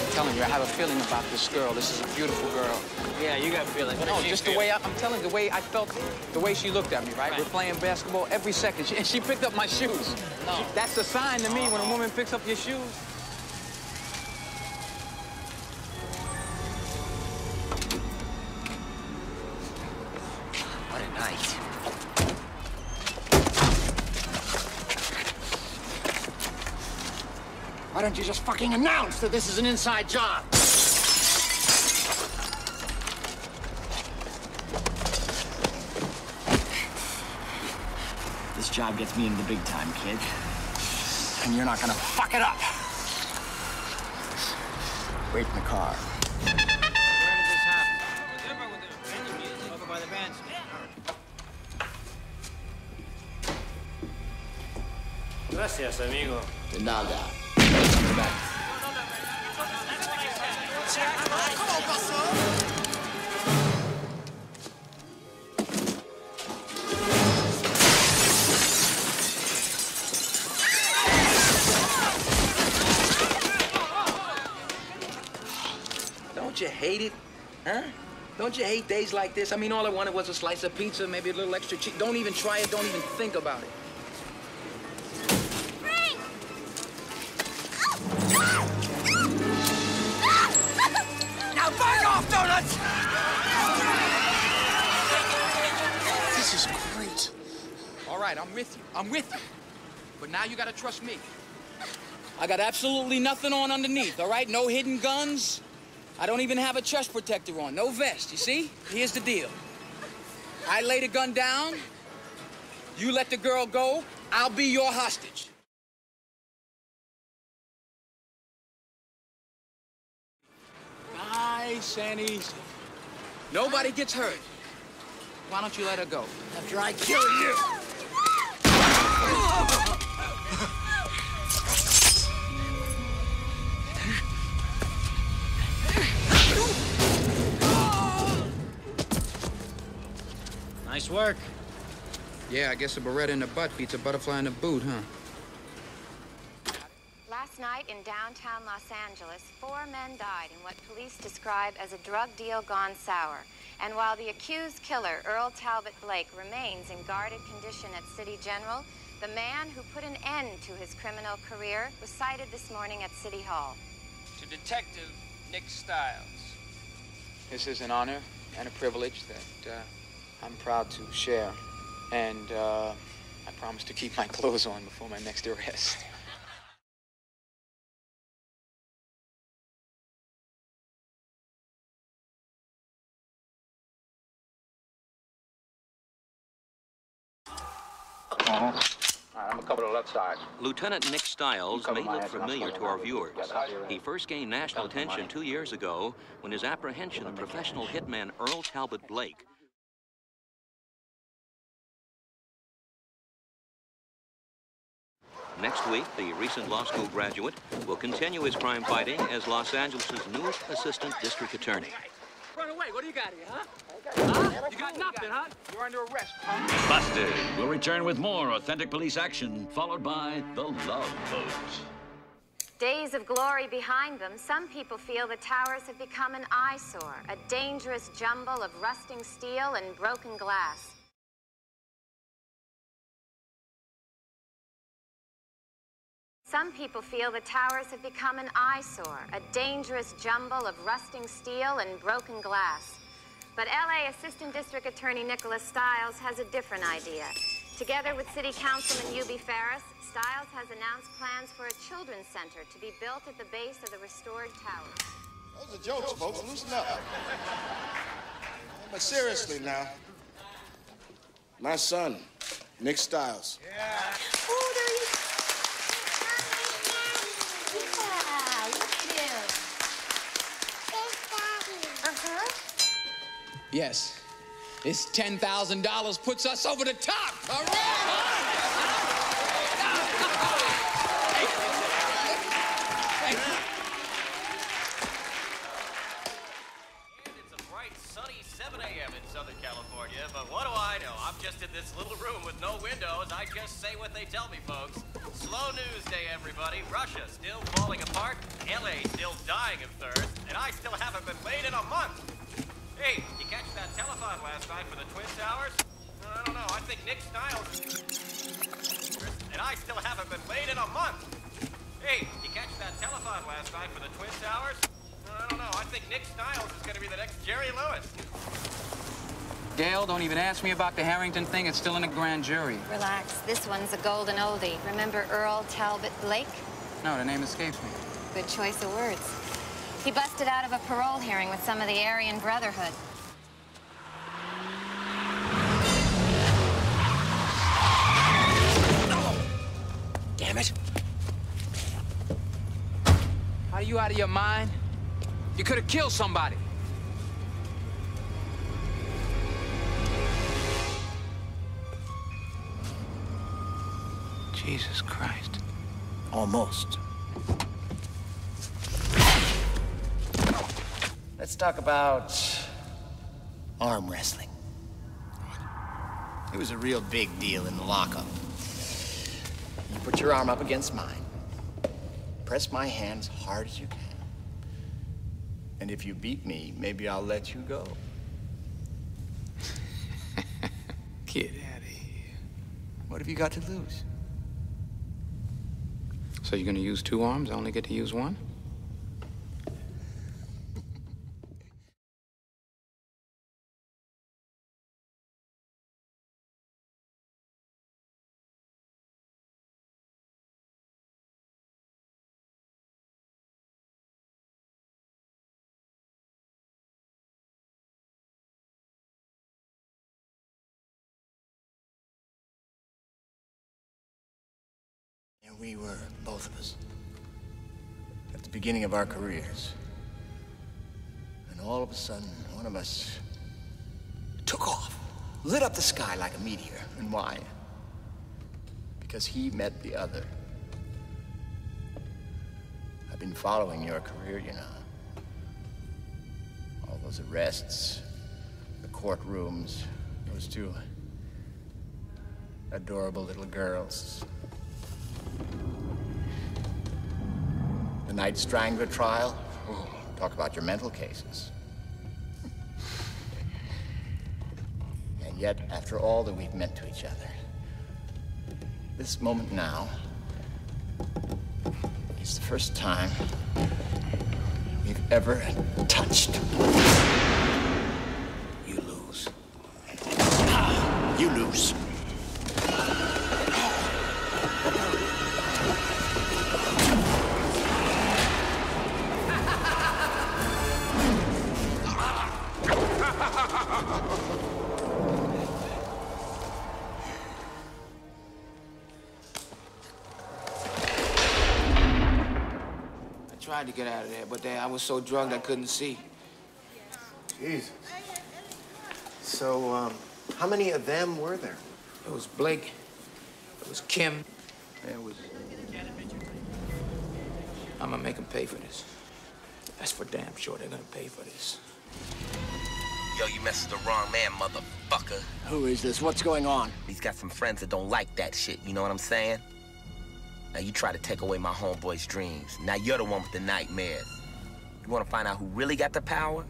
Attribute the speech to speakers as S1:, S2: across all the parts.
S1: I'm telling you, I have a feeling about this girl. This is a beautiful girl.
S2: Yeah, you got feeling. What
S1: no, just
S2: feel?
S1: the way I, I'm telling you, the way I felt, the way she looked at me, right?
S2: Right.
S1: We're playing basketball every second, she, and she picked up my shoes.
S2: No.
S1: She- that's a sign to me when a woman picks up your shoes.
S3: Why don't you just fucking announce that this is an inside job? This job gets me into the big time, kid. And you're not gonna fuck it up. Wait in the car.
S2: Where did this happen? Over by the bandstand.
S4: Gracias, amigo.
S3: De nada.
S1: Don't you hate it? Huh? Don't you hate days like this? I mean, all I wanted was a slice of pizza, maybe a little extra cheese. Don't even try it. Don't even think about it.
S3: Back off, donuts! This is great.
S1: All right, I'm with you. I'm with you. But now you gotta trust me. I got absolutely nothing on underneath, all right? No hidden guns. I don't even have a chest protector on. No vest, you see? Here's the deal. I lay the gun down. You let the girl go. I'll be your hostage. Nice and easy. Nobody gets hurt. Why don't you let her go?
S3: After I kill you.
S2: Nice work.
S1: Yeah, I guess a Beretta in the butt beats a butterfly in the boot, huh?
S5: Last night in downtown Los Angeles, four men died in what police describe as a drug deal gone sour. And while the accused killer, Earl Talbot Blake, remains in guarded condition at City General, the man who put an end to his criminal career was cited this morning at City Hall.
S6: to Detective Nick Styles.
S1: This is an honor and a privilege that uh, I'm proud to share. And uh, I promise to keep my clothes on before my next arrest. I'm gonna cover the left side.
S7: Lieutenant Nick
S1: Styles
S7: may look
S1: ass and I'll
S7: familiar to our viewers. He first gained national attention two years ago when his apprehension of professional hitman Earl Talbot Blake Next week, the recent law school graduate will continue his crime fighting as Los Angeles' newest assistant district attorney.
S1: Run away. What do you got here, huh? Huh? You got nothing, huh? You're under arrest, huh?
S8: Busted. We'll return with more authentic police action, followed by the Love Boat.
S5: Days of glory behind them, some people feel the towers have become an eyesore, a dangerous jumble of rusting steel and broken glass. Some people feel the towers have become an eyesore, a dangerous jumble of rusting steel and broken glass. But LA Assistant District Attorney Nicholas Styles has a different idea. Together with City Councilman Yubi Ferris, Styles has announced plans for a children's center to be built at the base of the restored towers.
S9: Those are jokes, folks. Loosen up. But seriously now, my son, Nick Styles.
S1: Yes. This $10,000 puts us over the top. All right.
S4: It's a bright, sunny 7 a.m. in Southern California, but what do I know? I'm just in this little room with no window,
S10: knows, I just say what they tell me, folks. Slow news day, everybody. Russia still falling apart, LA still dying of thirst, and I still haven't been laid in a month. Hey, you catch that telethon last night for the Twin Towers? I don't know, I think Nick Styles... And I still haven't been laid in a month. Hey, you catch that telethon last night for the Twin Towers? I don't know, I think Nick Styles is gonna be the next Jerry Lewis.
S1: Dale, don't even ask me about the Harrington thing. It's still in the grand jury.
S5: Relax. This one's a golden oldie. Remember Earl Talbot Blake?
S1: No, the name escapes me.
S5: Good choice of words. He busted out of a parole hearing with some of the Aryan Brotherhood.
S1: Damn it. Are you out of your mind? You could have killed somebody. Jesus Christ.
S3: Almost. Let's talk about arm wrestling. It was a real big deal in the lockup. You put your arm up against mine, press my hand as hard as you can. And if you beat me, maybe I'll let you go.
S1: Get out of here.
S3: What have you got to lose?
S1: So you're gonna use two arms? I only get to use one?
S3: We were, both of us, at the beginning of our careers. And all of a sudden, one of us took off, lit up the sky like a meteor. And why? Because he met the other. I've been following your career, you know. All those arrests, the courtrooms, those two adorable little girls. The Night Strangler trial? Oh, talk about your mental cases. And yet, after all that we've meant to each other, this moment now is the first time we've ever touched.
S1: Tried to get out of there, but they, I was so drugged I couldn't see.
S11: Jesus. So, um, how many of them were there?
S1: It was Blake. It was Kim. It was. I'm gonna make them pay for this. That's for damn sure. They're gonna pay for this.
S12: Yo, you messed with the wrong man, motherfucker.
S3: Who is this? What's going on?
S12: He's got some friends that don't like that shit, you know what I'm saying? Now you try to take away my homeboy's dreams. Now you're the one with the nightmares. You wanna find out who really got the power?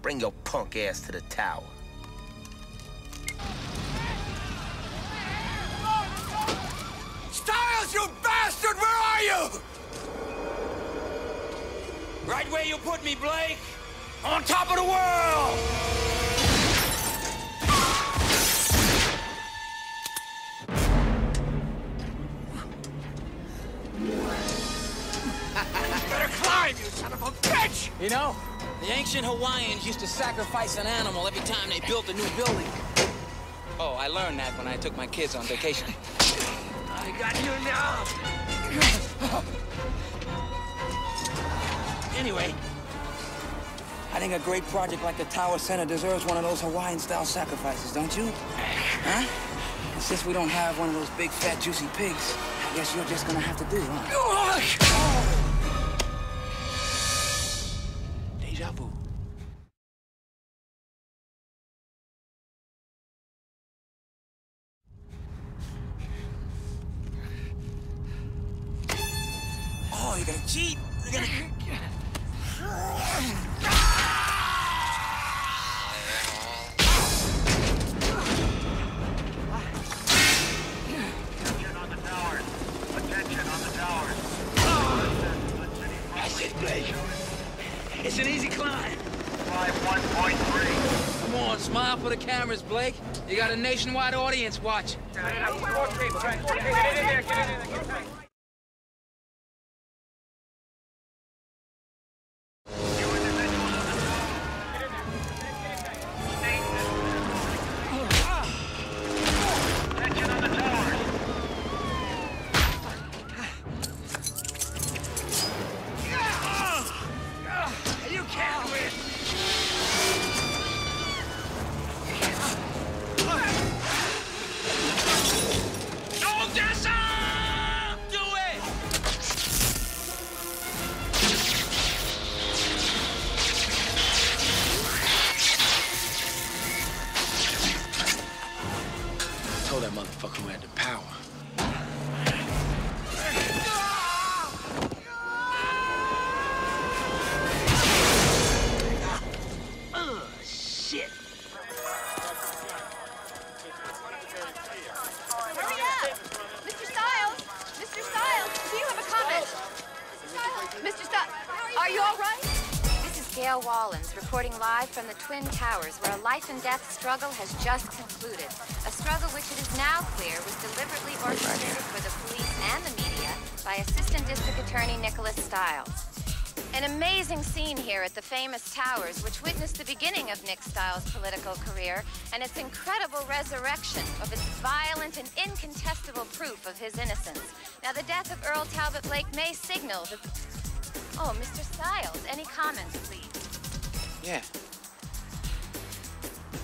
S12: Bring your punk ass to the tower.
S1: Styles, you bastard! Where are you? Right where you put me, Blake. On top of the world!
S9: You
S1: know, the ancient Hawaiians used to sacrifice an animal every time they built a new building. Oh, I learned that when I took my kids on vacation.
S9: I got you now.
S1: Anyway, I think a great project like the Tower Center deserves one of those Hawaiian-style sacrifices, don't you? Huh? And since we don't have one of those big, fat, juicy pigs, I guess you're just gonna have to do, huh? Deja
S9: You're gonna cheat? You're gonna...
S1: That's it, Blake. It's an easy climb. Five, 1.3. Come on, smile for the cameras, Blake. You got a nationwide audience watching.
S9: You
S5: live from the Twin Towers, where a life and death struggle has just concluded. A struggle which it is now clear was deliberately orchestrated for the police and the media by Assistant District Attorney Nicholas Styles. An amazing scene here at the famous Towers, which witnessed the beginning of Nick Styles' political career and its incredible resurrection of its violent and incontestable proof of his innocence. Now, the death of Earl Talbot Blake may signal the. Oh, Mr. Styles, any comments, please?
S1: Yeah.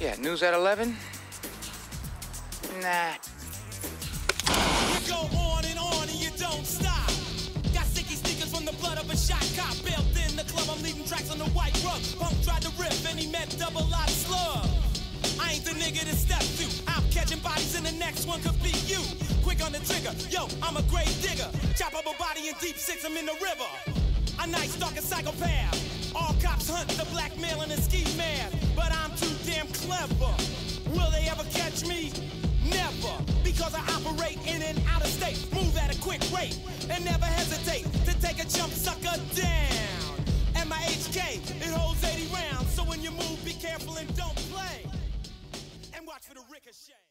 S1: Yeah, news at 11? Nah.
S9: Go on and on and you don't stop. Got sticky from the blood of a shot cop. Built in the club, I'm leaving tracks on the white rug. Punk tried to rip and he meant double slug. I ain't the nigga to step. I'm catching bodies and the next one could be you. Quick on the trigger, yo, I'm a digger. Chop up a body in deep six, I'm in the river. A nice stalking psychopath. Cops hunt the black male in a ski but I'm too damn clever. Will they ever catch me? Never, because I operate in and out of state, move at a quick rate, and never hesitate to take a jump sucker down. And my HK, it holds 80 rounds, so when you move, be careful and don't play. And watch for the ricochet.